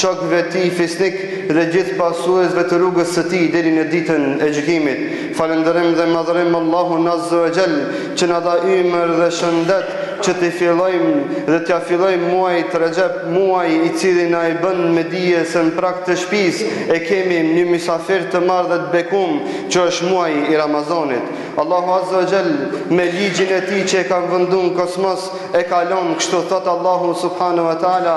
shokëve të tij fisnikë dhe gjithë pasuesve të rrugës së tij deri në ditën e gjykimit. Falënderojmë dhe madhërojmë Allahun azze ve xhel që na dha ymër dhe shëndet që të fillojmë dhe t'ia fillojmë muajit Rexhep, muaji i cili na i bën me dije se në prag të shpisë e kemi një mysafir të madh dhe të bekum që është muaji i Ramazanit. Allahu azze ve xhel me ligjin e tij që e ka vëndu në kosmos e ka lonë kështu thotë Allahu subhane ve teala,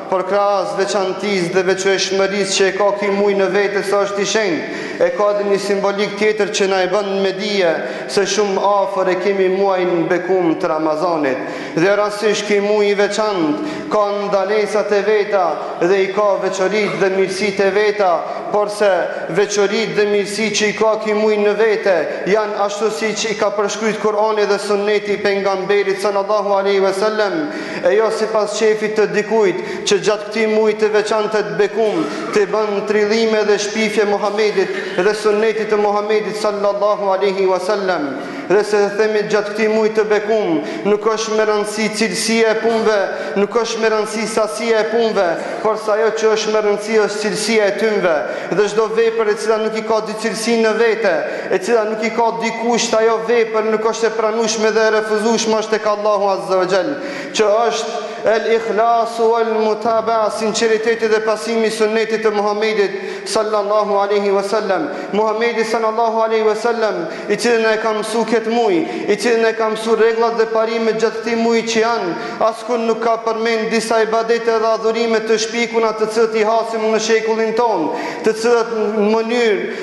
Përkrahas veçantisë dhe veçueshmërisë që e ka ky muaj në vete se është i shenjtë, e ka dhe një simbolikë tjetër që na e bën me dije se shumë afër e kemi muajin e bekum të Ramazanit. Dhe realisht ky muaj i veçantë ka ndalesat e veta dhe i ka veçoritë dhe mirësitë e veta, porse veçoritë dhe mirësitë që i ka ky muaj në vete janë ashtu siç i ka përshkryt Kurani dhe Sunneti i Pejgamberit sallallahu alejhi ve sellem, e jo sipas qejfit të dikujt që gjatë këtij muji të veçantë e të bekum t'i bën trillime dhe shpifje Muhamedit dhe sunnetit të Muhamedit sallallahu alaihi wasallam dhe se themi gjatë këtij muji të bekum nuk është me rëndësi cilësia e punëve nuk është me rëndësi sasia e punëve porse ajo që është me rëndësi është cilësia e tyre dhe çdo vepër e cila nuk i ka dy cilësi në vete e cila nuk i ka dy kushte ajo vepër nuk është e pranushme dhe e refuzushme është tek Allahu Azza wa Jall, që është el ikhlasu wal mutaba, sinqeriteti dhe pasimi i sunnetit të Muhamedit sallallahu alaihi wasallam. Muhamedi sallallahu alaihi wasallam, i cili na e ka mësu këtë muj, i cili na i ka mësu rregullat dhe parimet gjatë këtij muji që janë, askund nuk ka përmend disa ibadete dhe adhurime të shpikuna të cilat i hasim në shekullin tonë, të cilat në mënyrë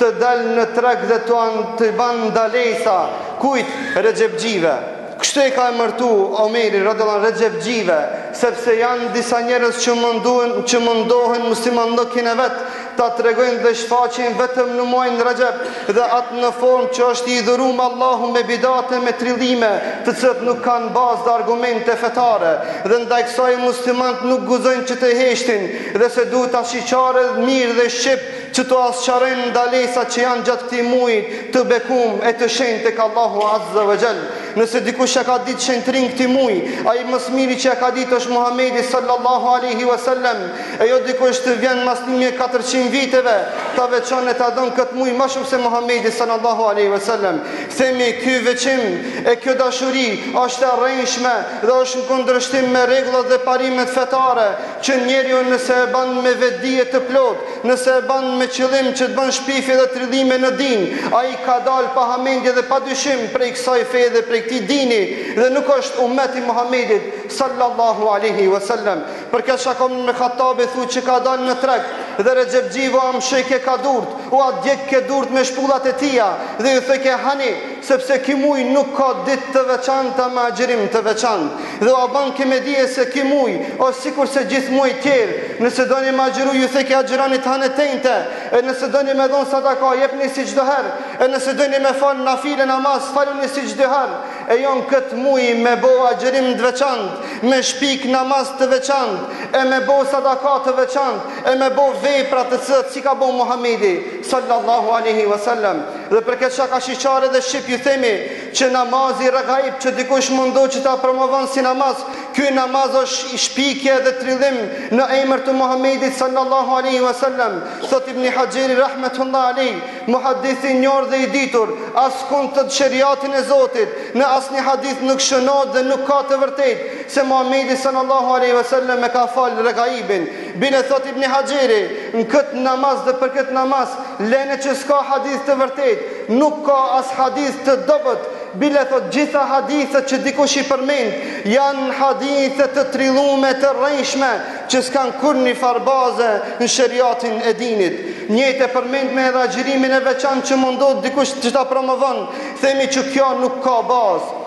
të del në treg dhe t'u ban ndalesa kujt Rexhepxhive kështu e ka emërtu Omeri radijallahu anhu Rexhepxhive sepse janë disa njerëz që mundohen që mundohen muslimanlëkin e vet ta tregojnë dhe shfaqin vetëm në muajin Rexhep dhe atë në formë që është adhuruar Allahu me bidate me trillime të cilat nuk kanë bazë dhe argumente fetare dhe ndaj kësaj muslimanët nuk guxojnë që të heshtin dhe se duhet t'u sqarohet mirë dhe shqip që t'ua sqarojmë ndalesat që janë gjatë këtij muji të bekum e të shenjtë tek Allahu Azza wa Jall. Nëse dikush e ka ditë shenjtërinë e këtij muji, ai më së miri që e ka ditë është Muhamedi sallallahu alaihi wasallam, e jo dikush të vjen mas 1400 viteve ta veçon e ta don këtë muj ma shumë se Muhamedi sallallahu alaihi wasallam. Themi ky veçim e kjo dashuri është e rrejshme dhe është në kundërshtim me rregullat dhe parimet fetare që njeriu nëse e ban me vetëdije të plotë Nëse e ban me qëllim që të ban shpifje dhe trillime në din, ai ka dalë pa hamendje dhe pa dyshim prej kësaj feje dhe prej këtij dini dhe nuk është ummet i Muhammedit, sallallahu alejhi we sellem. Për këtë shkak Omer ibn Khattabi thuhet që ka dalë në treg dhe rexhepxhive ua mshojke ka durt, ua djegke durt me shpullat e tija dhe ju thojke hani, Sepse ky muaj nuk ka ditë të veçanta me agjërim të veçantë, dhe ua banke me dije se ky muaj është sikurse gjithë muajt tjerë, nëse doni me agjëru ju thojke agjëroni të hënë e t'enjte, e nëse doni me dhon sadaka jepni si çdo herë, e nëse doni me fal nafile namaz faluni si çdo herë, e jo në këtë muaj me bo agjërim të veçantë, me shpik namaz të veçantë, e me bo sadaka të veçantë, e me bo vepra të cilat s'i ka bo Muhamedi, sallallahu alejhi wa sallam. Dhe për këtë shkak ashiqare dhe shqip ju themi që namazi regaib që dikush mundohet që ta promovon si namaz, ky namaz është shpikje dhe trillim në emër të Muhammedit sallallahu alaihi wasallam, thotë Ibn Haxheri rahmetullah alej, muhaddith i njohur dhe i ditur, askund në sheriatin e Zotit, në asnjë hadith nuk shënohet dhe nuk ka të vërtetë se Muhammedi sallallahu alaihi wasallam e ka falë regaibin. Bile thotë Ibni Haxheri, në këtë namaz dhe për këtë namaz, lene që s'ka hadith të vërtetë, nuk ka as hadith të dobët, bile thotë gjitha hadithet që dikush i përmend, janë hadithe të trillume të rrejshme, që s'kanë kurrnjëfarë baze në sheriatin e dinit. Njëjtë e përmendme edhe agjërimin e veçantë që mundohet dikush që ta promovon, themi që kjo nuk ka bazë.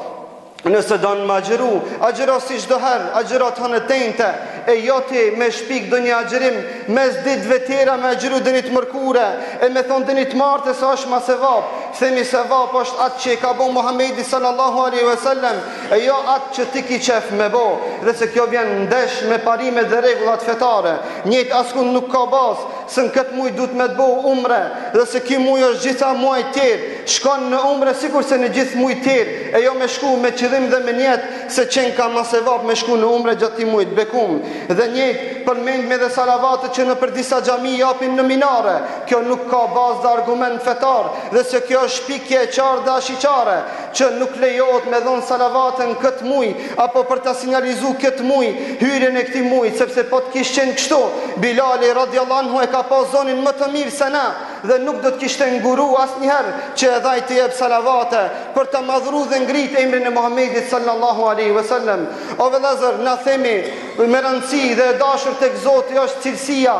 Nëse don me agjëru, agjëro si çdo herë, agjëro të hënë e t'enjte, e jo ti me shpik ndonjë agjërim, mes ditëve tjera me agjëru ndonjë të mërkure, e me thonë ndonjë të marte se është ma sevap, themi sevap është atë që e ka bo Muhammedi sallallahu aleyhi ve sellem, e jo atë që ti ki qejf me bo, dhe se kjo vjen ndesh me parimet dhe rregullat fetare, njëjtë askund nuk ka bazë, se në këtë muj duhet me të bo umre, dhe se ky muj është gjitha muaj tjerë, shkon në umre sikurse në gjithë muj tjerë, e jo me shku me qëllim dhe me nijet, se qenka ma sevap me shku në umre gjatë këtij mujt të bekum. Dhe njëjtë, përmendmi edhe salavatet që nëpër disa xhami japin në minare, kjo nuk ka bazë dhe argument fetar, dhe se kjo është shpikje e qartë dhe ashiqare, që nuk lejohet me dhon salavate në këtë muj, apo për ta sinjalizu këtë muj hyrjen e këtij muji sepse po të kish qenë kështu Bilali radhiyallahu anhu e ka pas zonin më të mirë se na dhe nuk do të kishte nguru asnjëherë që edhe aj të jep salavate për ta madhëru dhe ngrit emrin e Muhammedit sallallahu alaihi wasallam o vëllazër na themi me rëndësi dhe e dashur tek Zoti është cilësia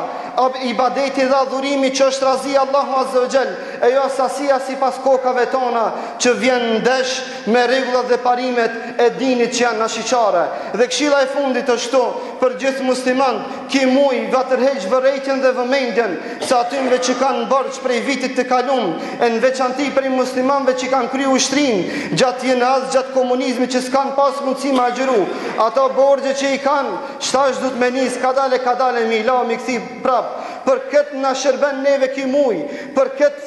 ibadeti dhe adhurimi që është razi Allahu azza wa jall e jo sasia sipas kokave tona që vjen ndesh me rregullat dhe parimet e dinit që janë nashiqare. Dhe këshilla e fundit asht këtu për gjithë muslimanët, ky muaj va tërheq vërejtjen dhe vëmendjen së atynve që kanë borxh prej vitit të kalum, e në veçanti prej muslimanëve që kanë kryu ushtrinë gjatë JNA-së gjatë komunizmit që s'kanë pas mundësi me agjëru ato borxhe që i kanë, shtash duhet me nis kadale kadale me i la me i kthi prap. Për këtë na shërben neve ky muaj, për këtë.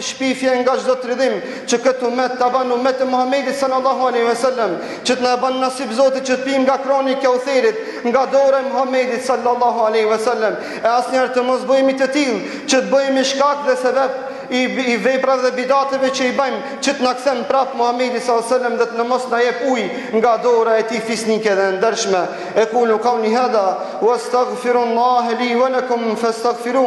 shpifje nga çdo tridhim që këtë umet ta ban umet të Muhamedit sallallahu alaihi wasallam, që të na ban nasip Zoti që të pim nga kroni i Kautherit, nga dora e Muhamedit sallallahu alaihi wasallam. E asnjëherë të mos bëhemi të tillë që të bëhemi shkak dhe sebeb i, i veprave dhe bidateve që i bajmë, që të na kthen prap Muhamedi sallallahu alaihi wasallam dhe të na mos na jep ujë nga dora e tij fisnike dhe e ndershme. E kulu qauli hada wastaghfirullaha li wa lakum fastaghfiru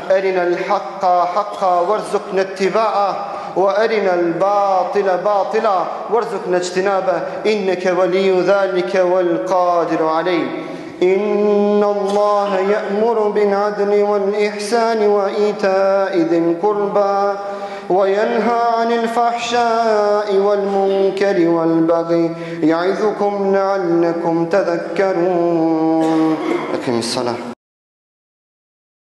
أرنا الحق حقا وارزقنا اتباعه وأرنا الباطل باطلا وارزقنا اجتنابه إنك ولي ذلك والقادر عليه إن الله يأمر بالعدل والإحسان وإيتاء ذي القربى وينهى عن الفحشاء والمنكر والبغي يعظكم لعلكم تذكرون أقم الصلاة